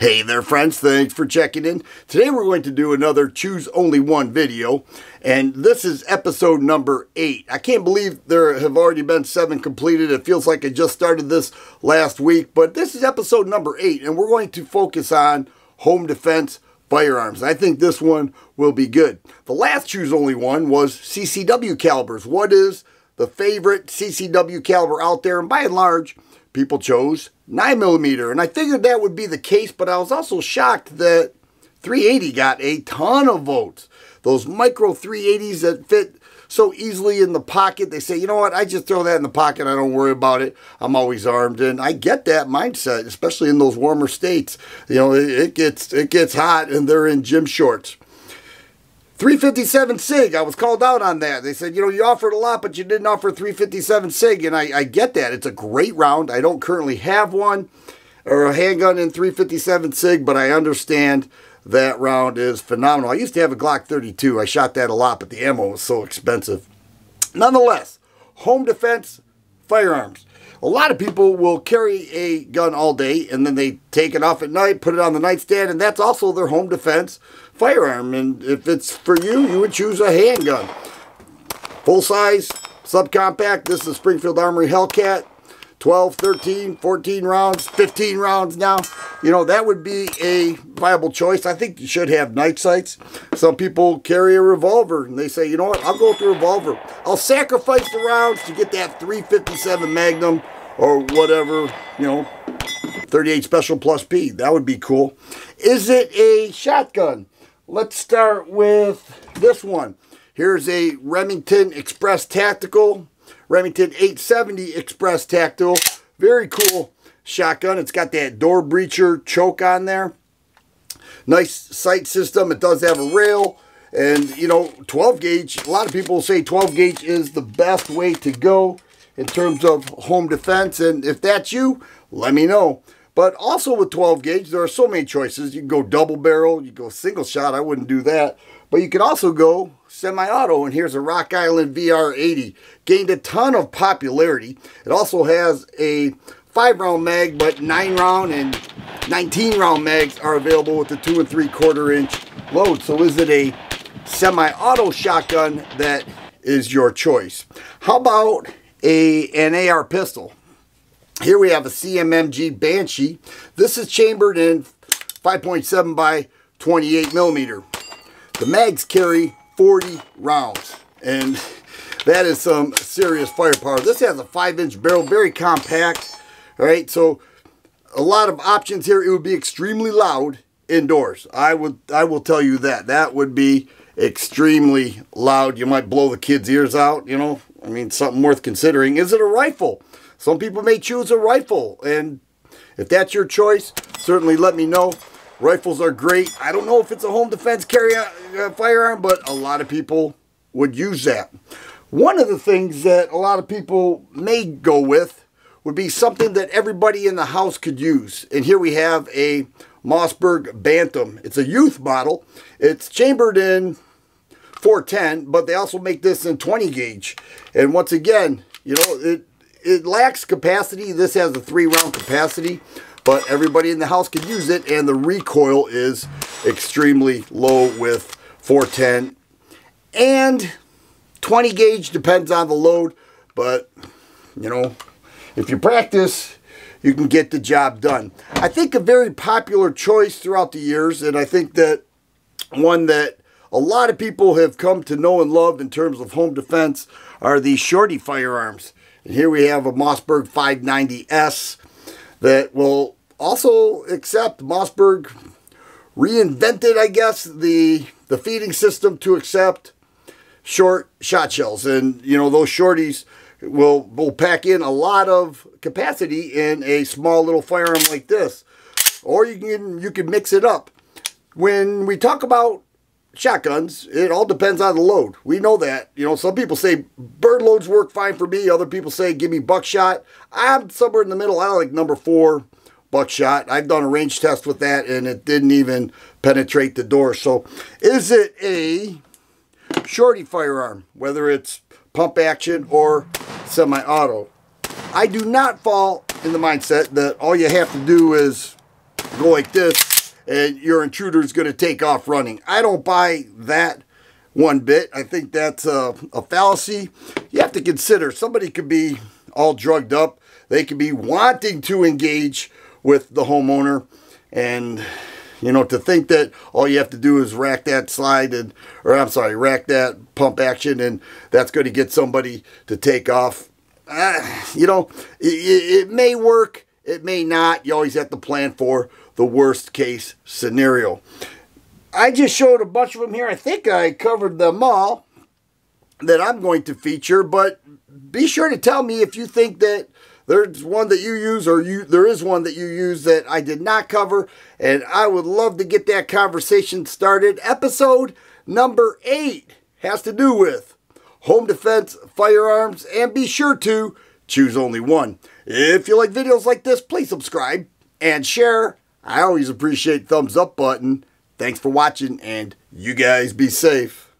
Hey there friends, thanks for checking in. Today we're going to do another choose only one video and this is episode number eight. I can't believe there have already been seven completed. It feels like I just started this last week, but this is episode number eight and we're going to focus on home defense firearms. I think this one will be good. The last choose only one was CCW calibers. What is the favorite CCW caliber out there? And by and large, people chose 9 millimeter, and I figured that would be the case, but I was also shocked that 380 got a ton of votes. Those micro 380s that fit so easily in the pocket, they say, you know what, I just throw that in the pocket, I don't worry about it, I'm always armed, and I get that mindset, especially in those warmer states. You know, it, it gets it gets hot, and they're in gym shorts. 357 SIG, I was called out on that. They said, you know, you offered a lot, but you didn't offer 357 SIG. And I, I get that. It's a great round. I don't currently have one or a handgun in 357 SIG, but I understand that round is phenomenal. I used to have a Glock 32. I shot that a lot, but the ammo was so expensive. Nonetheless, home defense firearms. A lot of people will carry a gun all day and then they take it off at night, put it on the nightstand, and that's also their home defense firearm. And if it's for you, you would choose a handgun. Full size, subcompact. This is Springfield Armory Hellcat. 12, 13, 14 rounds, 15 rounds now. You know, that would be a viable choice. I think you should have night sights. Some people carry a revolver and they say, you know what, I'll go with the revolver. I'll sacrifice the rounds to get that 357 Magnum or whatever, you know, 38 Special Plus P. That would be cool. Is it a shotgun? Let's start with this one. Here's a Remington Express Tactical Remington 870 Express Tactical. Very cool shotgun. It's got that door breacher choke on there. Nice sight system. It does have a rail. And, you know, 12 gauge, a lot of people say 12 gauge is the best way to go in terms of home defense. And if that's you, let me know. But also with 12 gauge, there are so many choices. You can go double barrel, you go single shot. I wouldn't do that. But you can also go semi-auto, and here's a Rock Island VR80. Gained a ton of popularity. It also has a 5-round mag, but 9-round and 19-round mags are available with the 2 and 3 quarter inch load. So is it a semi-auto shotgun that is your choice? How about a an AR pistol? Here we have a CMMG Banshee. This is chambered in 5.7 by 28 millimeter. The mags carry 40 rounds, and that is some serious firepower. This has a 5-inch barrel, very compact, all right? So a lot of options here. It would be extremely loud indoors. I would, I will tell you that. That would be extremely loud. You might blow the kids' ears out, you know. I mean, something worth considering. Is it a rifle? Some people may choose a rifle, and if that's your choice, certainly let me know. Rifles are great. I don't know if it's a home defense carry uh, firearm, but a lot of people would use that. One of the things that a lot of people may go with would be something that everybody in the house could use. And here we have a Mossberg Bantam. It's a youth model. It's chambered in 410, but they also make this in 20 gauge. And once again, you know, it it lacks capacity. This has a three round capacity, but everybody in the house can use it, and the recoil is extremely low with 410 and 20 gauge depends on the load, but you know, if you practice, you can get the job done. I think a very popular choice throughout the years, and I think that one that a lot of people have come to know and love in terms of home defense are these shorty firearms. And here we have a Mossberg 590S that will also accept Mossberg reinvented, I guess, the, the feeding system to accept short shot shells. And, you know, those shorties will, will pack in a lot of capacity in a small little firearm like this. Or you can, you can mix it up. When we talk about shotguns, it all depends on the load. We know that. You know, some people say bird loads work fine for me. Other people say give me buckshot. I'm somewhere in the middle. I like number four buckshot. I've done a range test with that and it didn't even penetrate the door. So is it a shorty firearm, whether it's pump action or semi-auto? I do not fall in the mindset that all you have to do is go like this and your intruder is going to take off running. I don't buy that one bit. I think that's a, a fallacy. You have to consider somebody could be all drugged up. They could be wanting to engage with the homeowner and you know, to think that all you have to do is rack that slide and, or I'm sorry, rack that pump action and that's going to get somebody to take off. Uh, you know, it, it may work, it may not. You always have to plan for the worst case scenario. I just showed a bunch of them here. I think I covered them all that I'm going to feature, but be sure to tell me if you think that there's one that you use or you there is one that you use that I did not cover and I would love to get that conversation started. Episode number 8 has to do with home defense firearms and be sure to choose only one. If you like videos like this, please subscribe and share. I always appreciate thumbs up button. Thanks for watching and you guys be safe.